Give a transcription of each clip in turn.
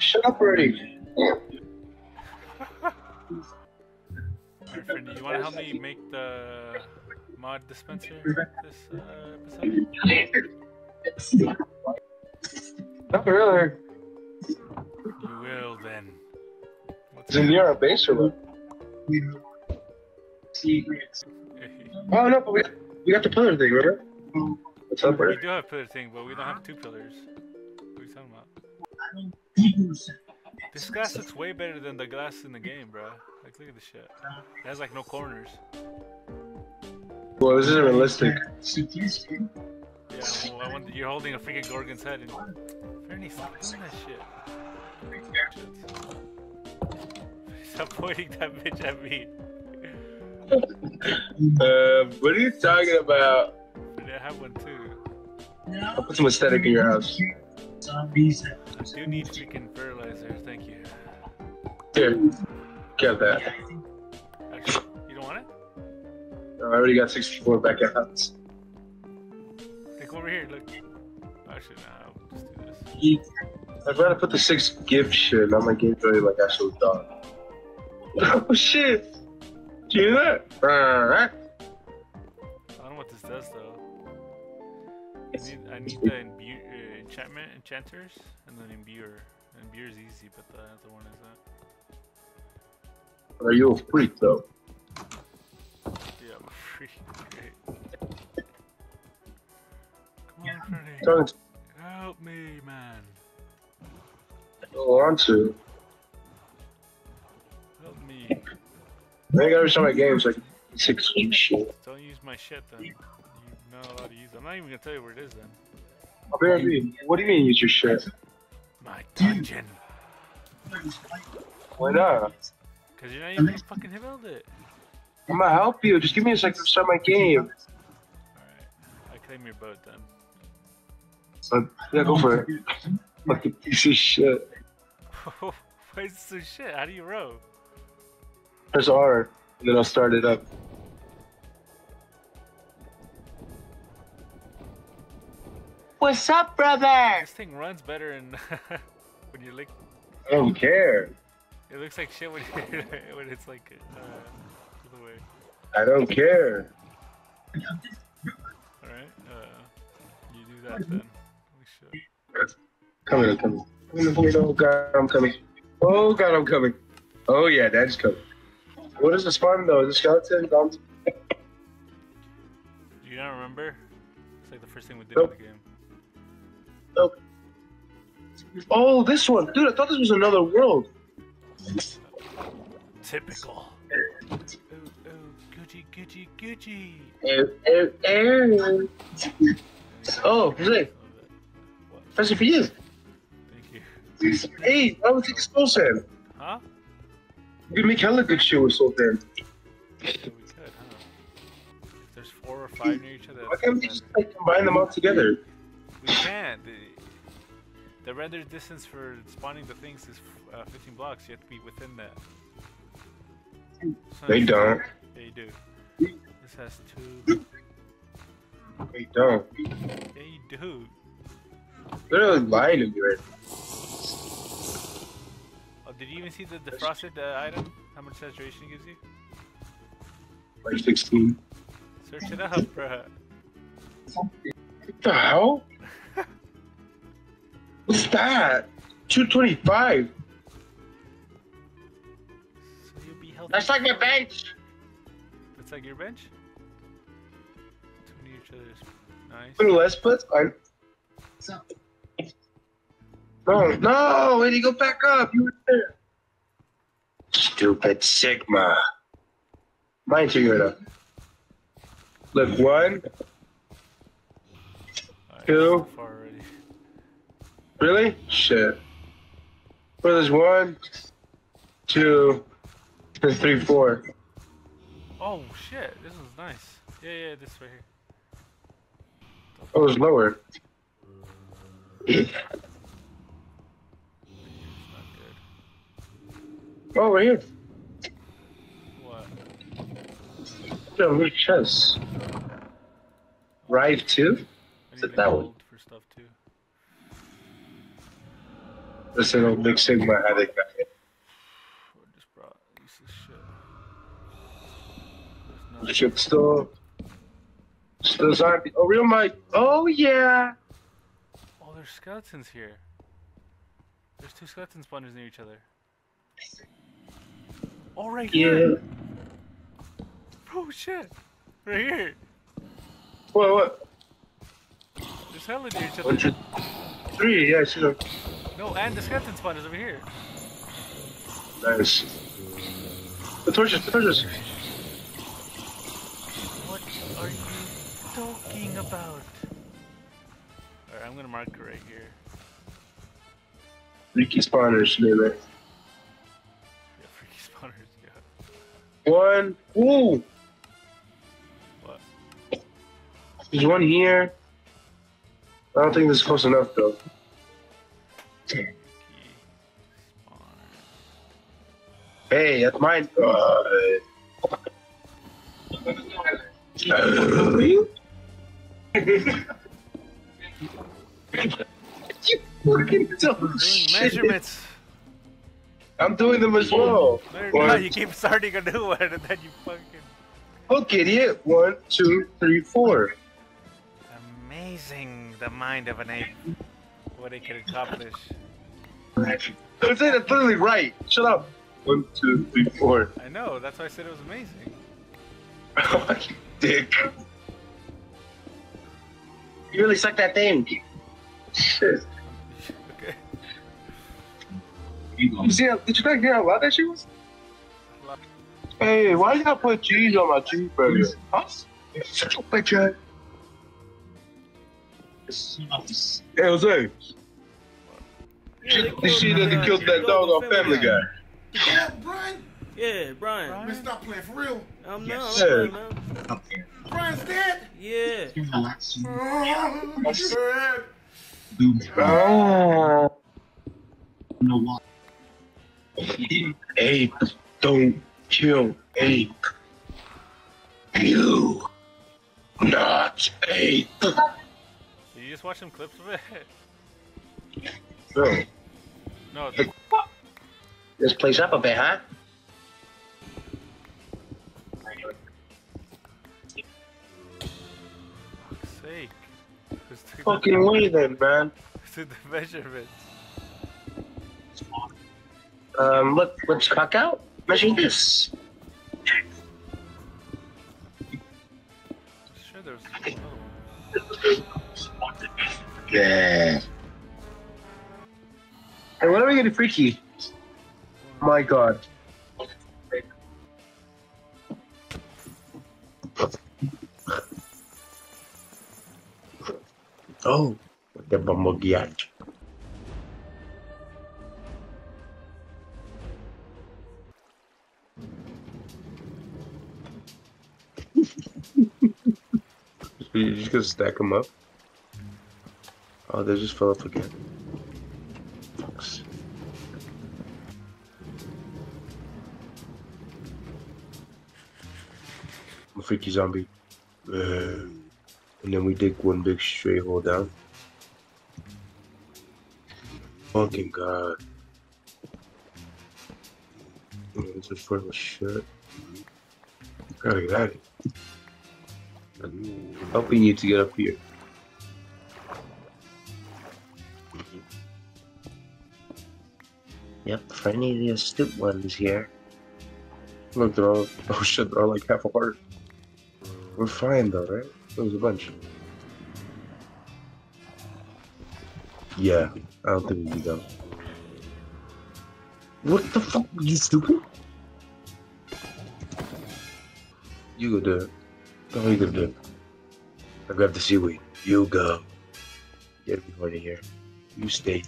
Shut up already. Alright, do you want to help me make the mod dispenser this uh, episode? Not really. You will then. What's Is it near our base or what? Oh no, but we we got the pillar thing, remember? What's up, we do have pillar thing, but we don't have two pillars. What are you talking about? This glass looks way better than the glass in the game, bro. Like, look at this shit. It has like no corners. Well, this isn't realistic. Yeah, well, I want, you're holding a freaking Gorgon's head and. Fernie, stop doing that shit. Stop pointing that bitch at me. Um, what are you talking about? I have one too. I'll put some aesthetic in your house. I do need freaking fertilizer, thank you. Here, get that. Actually, you don't want it? I already got 64 back at house. Hey, come over here, look. Actually, no, I'll just do this. I'd rather put the six gift shit, not my gameplay like actual dog. Oh shit! Did you hear that? Alright. I don't know what this does though. I need, I need the imbue, enchantment enchanters and then imbuer. Imbuer is easy, but the other one is that. Are you a freak though? Yeah, I'm free. Great. Come on, Freddy. Don't Help me, man. want to. Help me. I ain't gotta restart my games like six shit. Don't use my shit then. You're not allowed to use it. I'm not even gonna tell you where it is then. I'll be right back. What do you mean use your shit? My dungeon. Why not? Cause you're not even fucking build it. I'm gonna help you. Just give me a second to start my game. Alright. I claim your boat then. So, yeah, go for it. Fucking piece of shit. Why is this shit? How do you row? Press R, and then I'll start it up. What's up, brother? This thing runs better in when you're like. I don't care. It looks like shit when you're, when it's like uh, the way. I don't care. All right. Uh, you do that then. We should. Coming, I'm coming. Oh god, I'm coming. Oh god, I'm coming. Oh yeah, dad's coming. What is the spawn though? Is it skeleton? Do you not remember? It's like the first thing we did Nope. in the game. Oh, this one, dude. I thought this was another world. Typical. Ooh, ooh, Gucci, Gucci, Gucci. Eh, eh, eh. Oh, Jose, Love. What? present for you. Thank you. Hey, why would you take a soul sand? Huh? You can make hella good shit with soul sand. Yeah, we could, huh? If there's four or five near each other, Why can't we just like combine them all together? We can't. The, the render distance for spawning the things is uh, 15 blocks. You have to be within that. So- They don't. You do. This has two. They don't. They do. They're lying to me right Oh, did you even see the defrosted uh, item? How much saturation it gives you? now. Like 16. Search it up, bruh. What the hell? What's that? 225. So you'll be healthy. That's like my bench. That's like your bench? Two near each other is nice. Put less puts. I... No, no, you go back up. You were there. Stupid Sigma. Mine figure it out. Look, one, Two. so far already. really? Shit. Well, there's one, two, and three, four. Oh shit, this is nice. Yeah, yeah, this right here. Oh, it's lower. It's not good. Oh, right here. What? No, look, chest. Rive two? I Is it need that one? for stuff too. Listen, old Big Sigma had it. What just brought useless shit. There's Ship still. Still zombie. Oh, real Mike. Oh, yeah. Oh, there's skeletons here. There's two skeleton spawners near each other. Oh, right Yeah. here. Oh shit. Right here. What, what? There's near each One, three. Yeah, I see them. No, and the skeleton is over here. Nice. The torches, the torches. What are you talking about? Alright, I'm gonna mark it right here. Freaky spawners, name it. Yeah, freaky spawners, yeah. One. Ooh. What? There's one here. I don't think this is close enough, though. Hey, that's mine. Uh, you fucking dumb Doing measurements. I'm doing them as well. No, not. You keep starting a new one and then you fucking. Look, idiot. One, two, three, four. Amazing the mind of an ape. What it could accomplish. I'm saying that's literally right. Shut up. One, two, three, four. I know, that's why I said it was amazing. Oh, you dick. You really suck that thing. Shit. okay. You see, how- did you not hear how loud that shit was? Hey, why you gotta put cheese on my cheeseburger? Huh? Shut your bitch ass. Hey, Jose. You see that they killed that dog on Family Guy? Yeah, Brian. Yeah, Brian. Brian? Man, stop playing for real. I'm Yes, not. sir. I'm playing, man. Brian's dead. Yeah. Oh, good. Oh. Ape, don't kill ape. You, not ape. You just watch some clips of it? No. No, the, This place up a bit, huh? fuck's sake. Who's doing Fucking way then, man. the, the measurements? Um, look, let's crack out. Measure this. Sure, there was another one. Yeah. Hey, when are we getting freaky? My god. Oh, the Bambogiat. You just gonna stack them up? Oh, they just fell off again. Fucks. I'm a freaky zombie. Uh, and then we dig one big straight hole down. Fucking god. This is full of shit. Gotta get at it. I'm helping you to get up here. Yep, for any of the astute ones here. Look, they're all, oh shit, they're all like half a heart. We're fine though, right? There was a bunch. Yeah, I don't think we go. What the fuck? You stupid? You go do it. Go, you go do it. I grab the seaweed. You go. Get me out of here. You stay.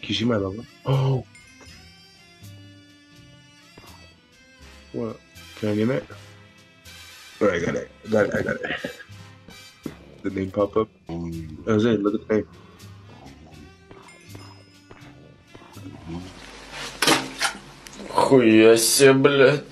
Can you see my logo? Oh. What? Can I name it? Alright, I got it. I got it. I got it. The name pop up. That was it. Look at the name. Хуя себе, блядь.